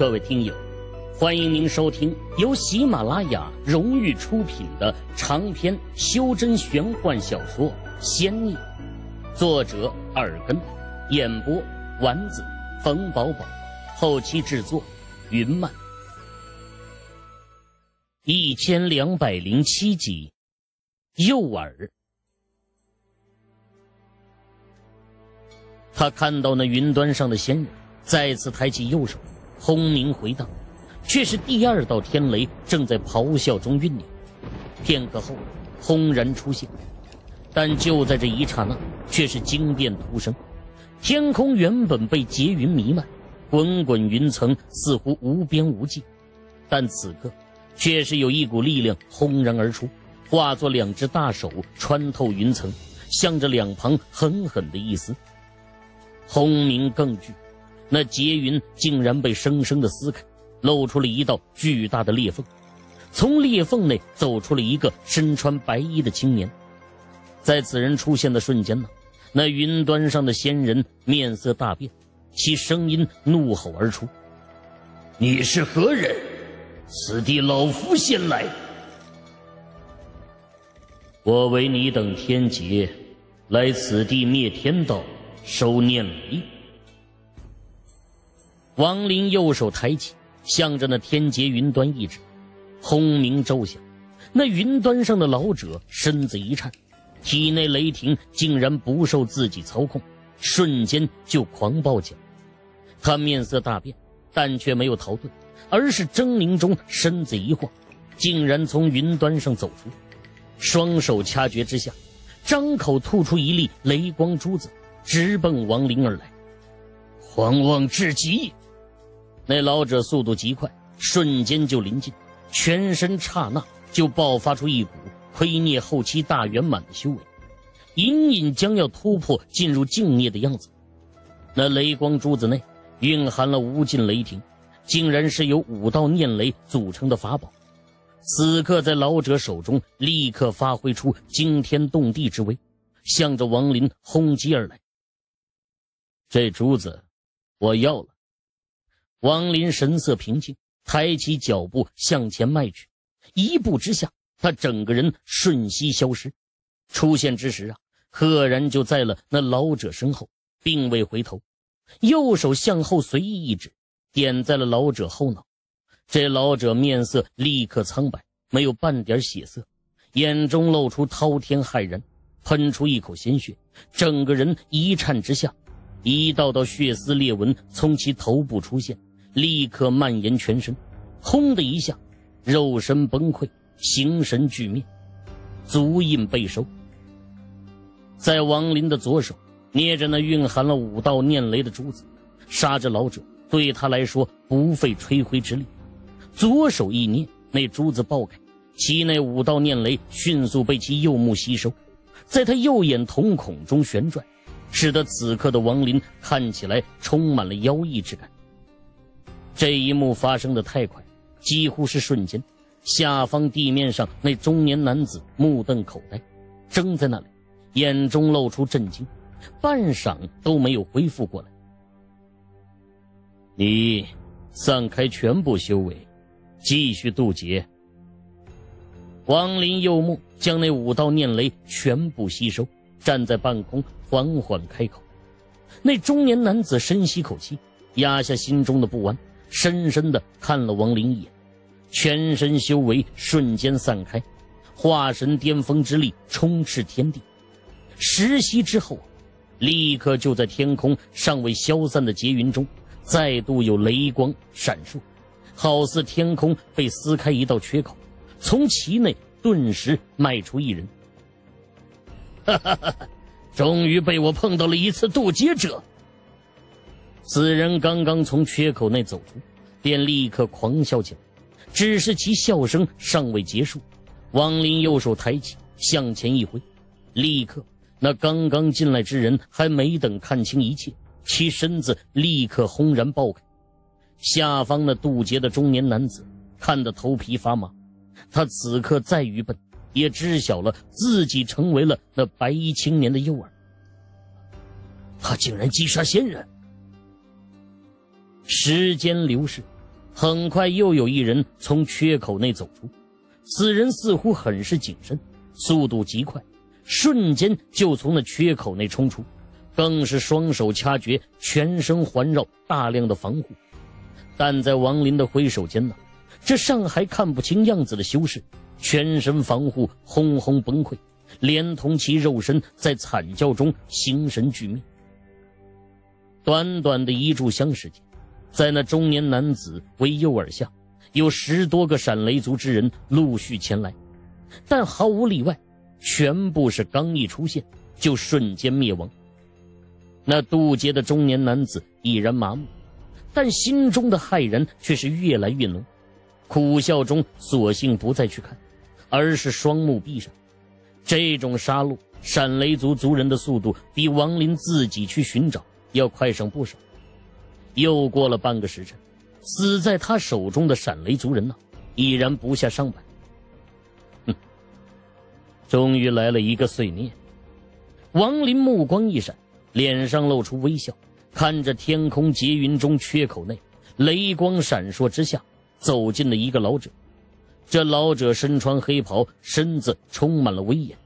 各位听友，欢迎您收听由喜马拉雅荣誉出品的长篇修真玄幻小说《仙逆》，作者耳根，演播丸子、冯宝宝，后期制作云漫。一千两百零七集，诱饵。他看到那云端上的仙人再次抬起右手，轰鸣回荡，却是第二道天雷正在咆哮中酝酿。片刻后，轰然出现，但就在这一刹那，却是惊变突生。天空原本被劫云弥漫，滚滚云层似乎无边无际，但此刻，却是有一股力量轰然而出，化作两只大手穿透云层，向着两旁狠狠的一撕。轰鸣更巨，那劫云竟然被生生的撕开，露出了一道巨大的裂缝。从裂缝内走出了一个身穿白衣的青年。在此人出现的瞬间呢，那云端上的仙人面色大变，其声音怒吼而出：“你是何人？此地老夫先来。我为你等天劫，来此地灭天道。”收念礼。王林右手抬起，向着那天劫云端一指，轰鸣骤响。那云端上的老者身子一颤，体内雷霆竟然不受自己操控，瞬间就狂暴起来。他面色大变，但却没有逃遁，而是狰狞中身子一晃，竟然从云端上走出，双手掐诀之下，张口吐出一粒雷光珠子。直奔王林而来，狂妄至极！那老者速度极快，瞬间就临近，全身刹那就爆发出一股亏孽后期大圆满的修为，隐隐将要突破进入境界的样子。那雷光珠子内蕴含了无尽雷霆，竟然是由五道念雷组成的法宝。此刻在老者手中，立刻发挥出惊天动地之威，向着王林轰击而来。这珠子，我要了。王林神色平静，抬起脚步向前迈去，一步之下，他整个人瞬息消失。出现之时啊，赫然就在了那老者身后，并未回头，右手向后随意一指，点在了老者后脑。这老者面色立刻苍白，没有半点血色，眼中露出滔天骇然，喷出一口鲜血，整个人一颤之下。一道道血丝裂纹从其头部出现，立刻蔓延全身。轰的一下，肉身崩溃，形神俱灭，足印被收。在王林的左手捏着那蕴含了五道念雷的珠子，杀着老者对他来说不费吹灰之力。左手一捏，那珠子爆开，其内五道念雷迅速被其右目吸收，在他右眼瞳孔中旋转。使得此刻的王林看起来充满了妖异之感。这一幕发生的太快，几乎是瞬间。下方地面上那中年男子目瞪口呆，怔在那里，眼中露出震惊，半晌都没有恢复过来。你散开全部修为，继续渡劫。王林右目将那五道念雷全部吸收。站在半空，缓缓开口。那中年男子深吸口气，压下心中的不安，深深的看了王林一眼，全身修为瞬间散开，化神巅峰之力充斥天地。十息之后，立刻就在天空尚未消散的劫云中，再度有雷光闪烁，好似天空被撕开一道缺口，从其内顿时迈出一人。哈哈哈！终于被我碰到了一次渡劫者。此人刚刚从缺口内走出，便立刻狂笑起来。只是其笑声尚未结束，王林右手抬起，向前一挥，立刻那刚刚进来之人还没等看清一切，其身子立刻轰然爆开。下方那渡劫的中年男子看得头皮发麻，他此刻再愚笨。也知晓了自己成为了那白衣青年的诱饵。他竟然击杀仙人！时间流逝，很快又有一人从缺口内走出，此人似乎很是谨慎，速度极快，瞬间就从那缺口内冲出，更是双手掐诀，全身环绕，大量的防护。但在王林的挥手间呢，这尚还看不清样子的修士，全身防护轰轰崩溃，连同其肉身在惨叫中形神俱灭。短短的一炷香时间，在那中年男子为诱饵下，有十多个闪雷族之人陆续前来，但毫无例外，全部是刚一出现就瞬间灭亡。那渡劫的中年男子已然麻木，但心中的骇然却是越来越浓，苦笑中索性不再去看，而是双目闭上。这种杀戮闪雷族族人的速度，比王林自己去寻找。要快上不少。又过了半个时辰，死在他手中的闪雷族人呢，已然不下上百。哼，终于来了一个碎念。王林目光一闪，脸上露出微笑，看着天空劫云中缺口内，雷光闪烁之下，走进了一个老者。这老者身穿黑袍，身子充满了威严，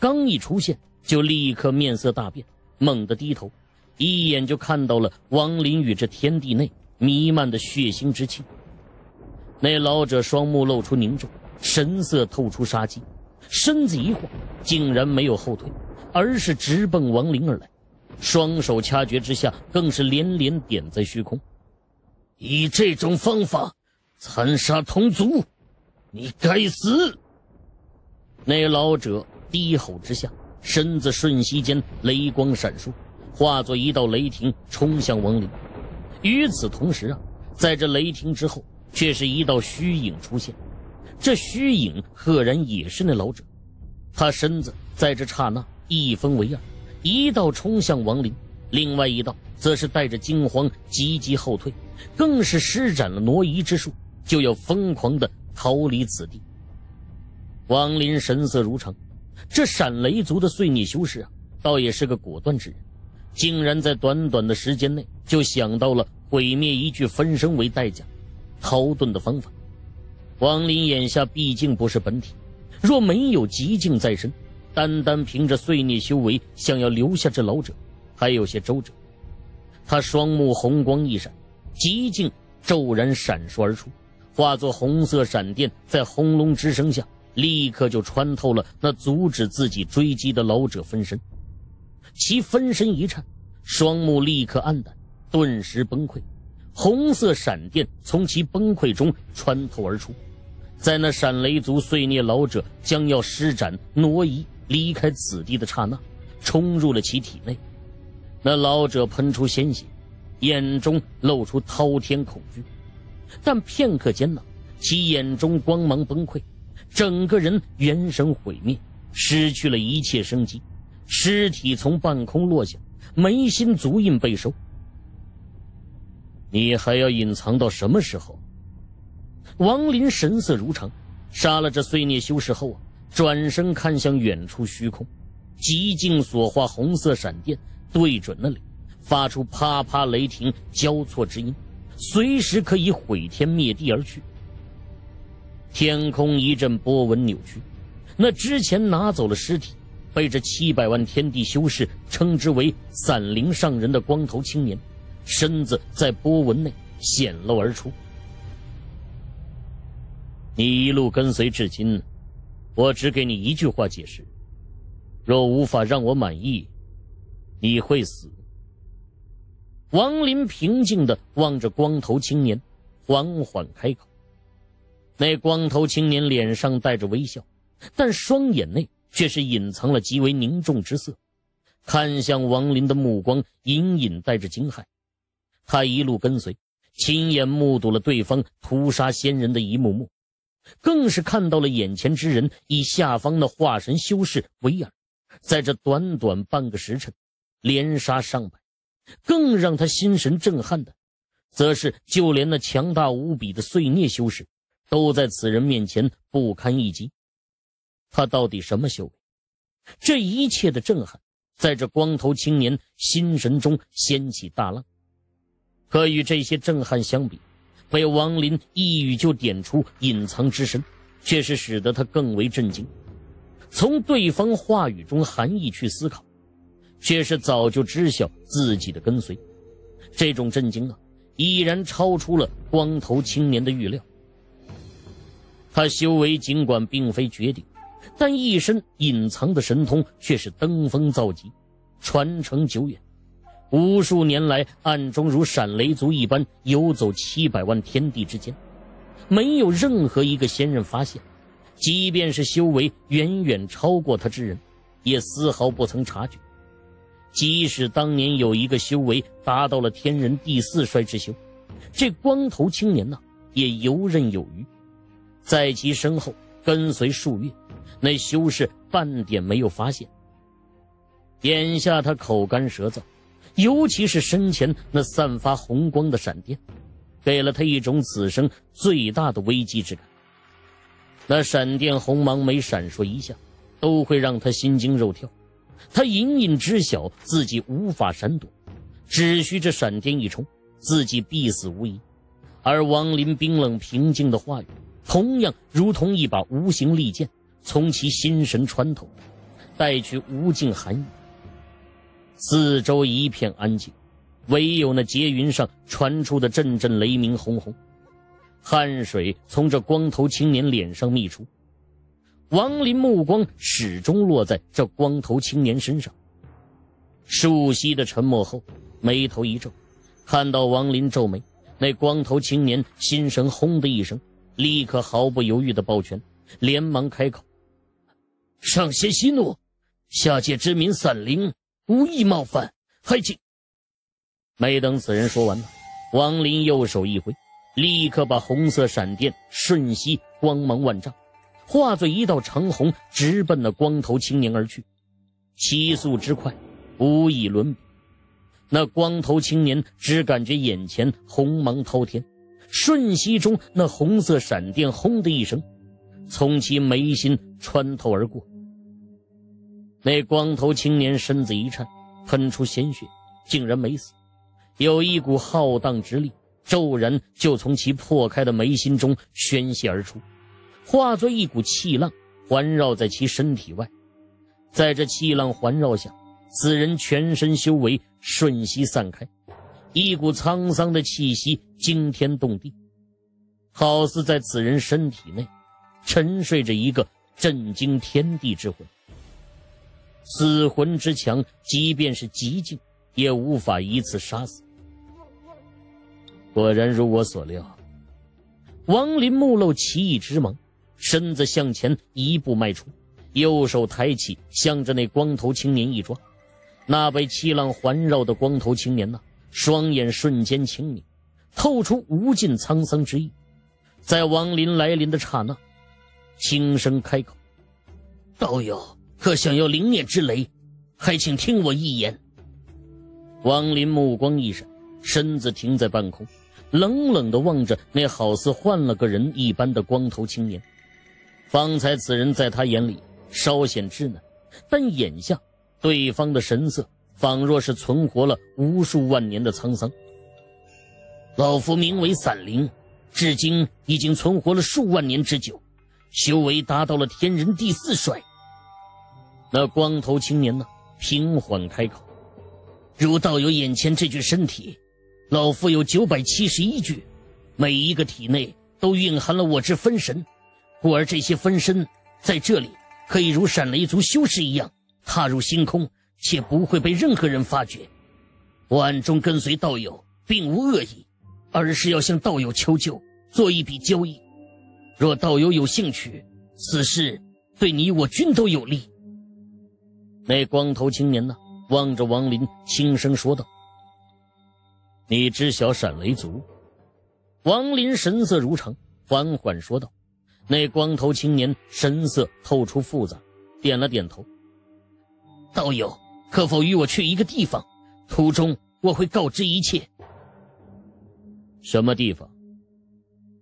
刚一出现，就立刻面色大变，猛地低头。一眼就看到了王林与这天地内弥漫的血腥之气。那老者双目露出凝重，神色透出杀机，身子一晃，竟然没有后退，而是直奔王林而来，双手掐诀之下，更是连连点在虚空。以这种方法残杀同族，你该死！那老者低吼之下，身子瞬息间雷光闪烁。化作一道雷霆冲向王林，与此同时啊，在这雷霆之后，却是一道虚影出现。这虚影赫然也是那老者，他身子在这刹那一分为二，一道冲向王林，另外一道则是带着惊慌急急后退，更是施展了挪移之术，就要疯狂的逃离此地。王林神色如常，这闪雷族的碎孽修士啊，倒也是个果断之人。竟然在短短的时间内就想到了毁灭一具分身为代价逃遁的方法。王林眼下毕竟不是本体，若没有极境在身，单单凭着碎孽修为想要留下这老者，还有些周折。他双目红光一闪，极境骤然闪烁而出，化作红色闪电，在轰隆之声下，立刻就穿透了那阻止自己追击的老者分身。其分身一颤，双目立刻暗淡，顿时崩溃。红色闪电从其崩溃中穿透而出，在那闪雷族碎孽老者将要施展挪移离开此地的刹那，冲入了其体内。那老者喷出鲜血，眼中露出滔天恐惧，但片刻间呢，其眼中光芒崩溃，整个人元神毁灭，失去了一切生机。尸体从半空落下，眉心足印被收。你还要隐藏到什么时候？王林神色如常，杀了这碎孽修士后啊，转身看向远处虚空，极境所化红色闪电对准那里，发出啪啪雷霆交错之音，随时可以毁天灭地而去。天空一阵波纹扭曲，那之前拿走了尸体。被这七百万天地修士称之为“散灵上人”的光头青年，身子在波纹内显露而出。你一路跟随至今，我只给你一句话解释：若无法让我满意，你会死。王林平静地望着光头青年，缓缓开口。那光头青年脸上带着微笑，但双眼内……却是隐藏了极为凝重之色，看向王林的目光隐隐带着惊骇。他一路跟随，亲眼目睹了对方屠杀仙人的一幕幕，更是看到了眼前之人以下方的化神修士为尔，在这短短半个时辰，连杀上百。更让他心神震撼的，则是就连那强大无比的碎孽修士，都在此人面前不堪一击。他到底什么修为？这一切的震撼，在这光头青年心神中掀起大浪。可与这些震撼相比，被王林一语就点出隐藏之身，却是使得他更为震惊。从对方话语中含义去思考，却是早就知晓自己的跟随。这种震惊啊，已然超出了光头青年的预料。他修为尽管并非绝顶，但一身隐藏的神通却是登峰造极，传承久远。无数年来，暗中如闪雷族一般游走七百万天地之间，没有任何一个仙人发现。即便是修为远远超过他之人，也丝毫不曾察觉。即使当年有一个修为达到了天人第四衰之修，这光头青年呢，也游刃有余。在其身后跟随数月，那修士半点没有发现。眼下他口干舌燥，尤其是身前那散发红光的闪电，给了他一种此生最大的危机之感。那闪电红芒每闪烁一下，都会让他心惊肉跳。他隐隐知晓自己无法闪躲，只需这闪电一冲，自己必死无疑。而王林冰冷平静的话语。同样如同一把无形利剑，从其心神穿透，带去无尽寒意。四周一片安静，唯有那劫云上传出的阵阵雷鸣轰轰。汗水从这光头青年脸上泌出，王林目光始终落在这光头青年身上。数息的沉默后，眉头一皱，看到王林皱眉，那光头青年心神轰的一声。立刻毫不犹豫的抱拳，连忙开口：“上仙息怒，下界之民散灵，无意冒犯，还请……”没等此人说完呢，王林右手一挥，立刻把红色闪电瞬息光芒万丈，化作一道长虹，直奔那光头青年而去，其速之快，无以伦比。那光头青年只感觉眼前红芒滔天。瞬息中，那红色闪电“轰”的一声，从其眉心穿透而过。那光头青年身子一颤，喷出鲜血，竟然没死。有一股浩荡之力骤然就从其破开的眉心中宣泄而出，化作一股气浪环绕在其身体外。在这气浪环绕下，此人全身修为瞬息散开。一股沧桑的气息惊天动地，好似在此人身体内沉睡着一个震惊天地之魂。死魂之强，即便是极境也无法一次杀死。果然如我所料，王林目露奇异之芒，身子向前一步迈出，右手抬起，向着那光头青年一抓。那被气浪环绕的光头青年呢？双眼瞬间清明，透出无尽沧桑之意。在王林来临的刹那，轻声开口：“道友，可想要灵念之雷？还请听我一言。”王林目光一闪，身子停在半空，冷冷的望着那好似换了个人一般的光头青年。方才此人在他眼里稍显稚嫩，但眼下对方的神色……仿若是存活了无数万年的沧桑。老夫名为散灵，至今已经存活了数万年之久，修为达到了天人第四衰。那光头青年呢？平缓开口：“如道友眼前这具身体，老夫有九百七十一具，每一个体内都蕴含了我之分神，故而这些分身在这里可以如闪雷族修士一样踏入星空。”且不会被任何人发觉。我暗中跟随道友，并无恶意，而是要向道友求救，做一笔交易。若道友有兴趣，此事对你我均都有利。那光头青年呢？望着王林，轻声说道：“你知晓闪雷族？”王林神色如常，缓缓说道。那光头青年神色透出复杂，点了点头：“道友。”可否与我去一个地方？途中我会告知一切。什么地方？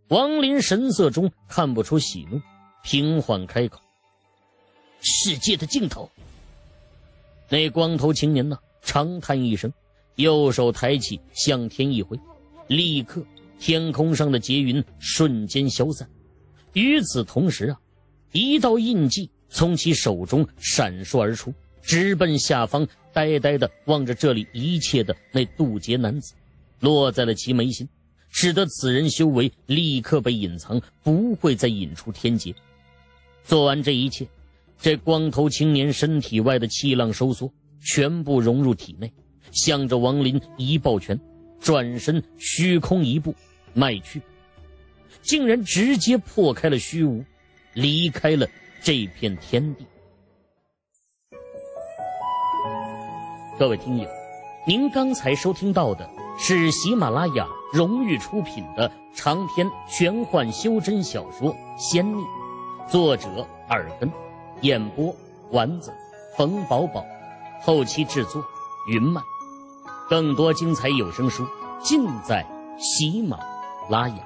王林神色中看不出喜怒，平缓开口：“世界的尽头。”那光头青年呢？长叹一声，右手抬起，向天一挥，立刻天空上的劫云瞬间消散。与此同时啊，一道印记从其手中闪烁而出，直奔下方呆呆的望着这里一切的那渡劫男子，落在了其眉心，使得此人修为立刻被隐藏，不会再引出天劫。做完这一切，这光头青年身体外的气浪收缩，全部融入体内，向着王林一抱拳，转身虚空一步迈去。竟然直接破开了虚无，离开了这片天地。各位听友，您刚才收听到的是喜马拉雅荣誉出品的长篇玄幻修真小说《仙逆》，作者耳根，演播丸子，冯宝宝，后期制作云漫。更多精彩有声书尽在喜马拉雅。